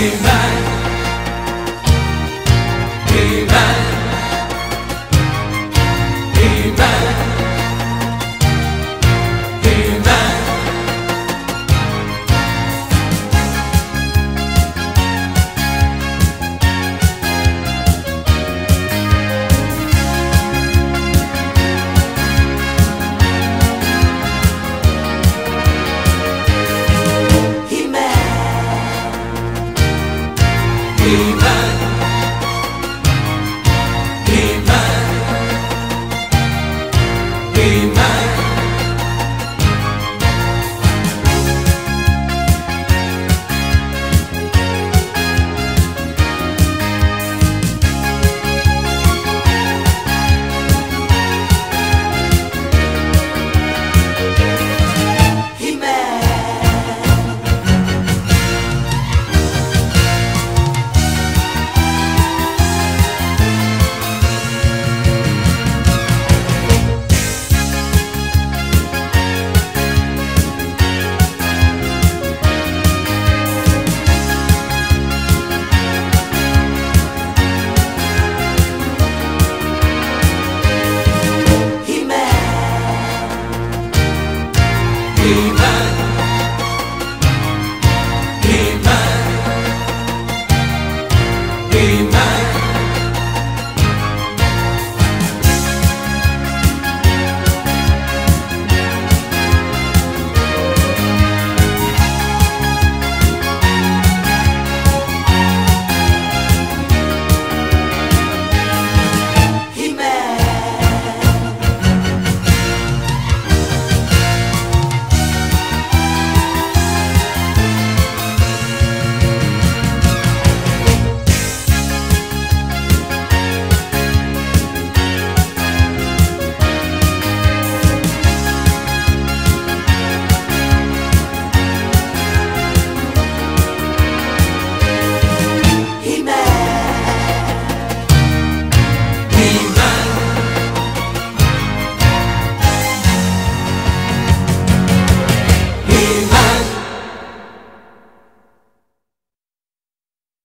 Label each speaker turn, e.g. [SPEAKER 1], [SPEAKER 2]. [SPEAKER 1] Amen.
[SPEAKER 2] you you